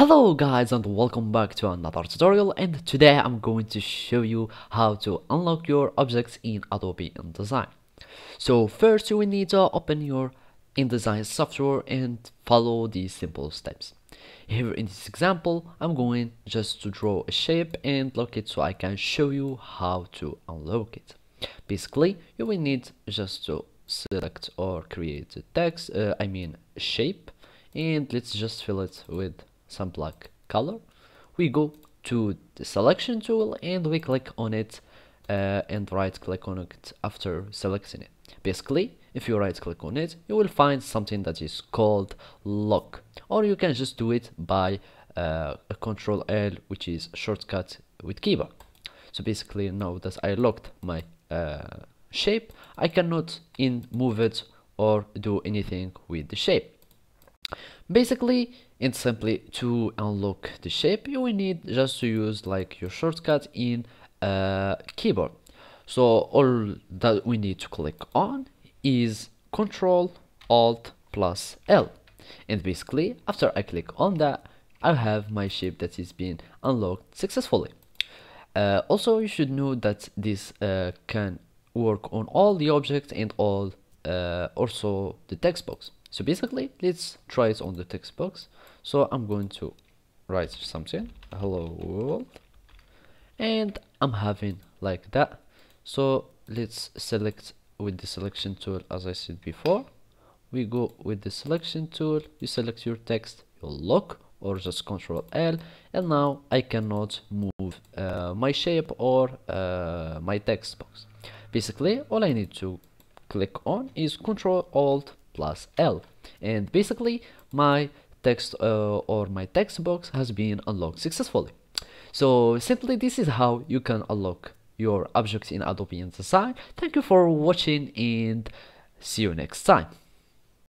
Hello guys and welcome back to another tutorial and today I'm going to show you how to unlock your objects in Adobe InDesign. So first you will need to open your InDesign software and follow these simple steps. Here in this example I'm going just to draw a shape and lock it so I can show you how to unlock it. Basically you will need just to select or create a text, uh, I mean shape and let's just fill it with some black color. We go to the selection tool and we click on it uh, and right click on it after selecting it. Basically if you right click on it you will find something that is called lock or you can just do it by uh, a control L which is shortcut with keyboard. So basically now that I locked my uh, shape I cannot in move it or do anything with the shape basically it's simply to unlock the shape you will need just to use like your shortcut in uh, keyboard. So all that we need to click on is control alt plus L. And basically after I click on that I have my shape that is being unlocked successfully. Uh, also you should know that this uh, can work on all the objects and all uh, also the text box. So basically let's try it on the text box. So i'm going to write something. Hello world. And i'm having like that. So let's select with the selection tool as i said before. We go with the selection tool. You select your text you lock or just control L. And now I cannot move uh, my shape or uh, my text box. Basically all I need to click on is control alt plus L. And basically my text uh, or my text box has been unlocked successfully. So simply this is how you can unlock your objects in Adobe InDesign thank you for watching and see you next time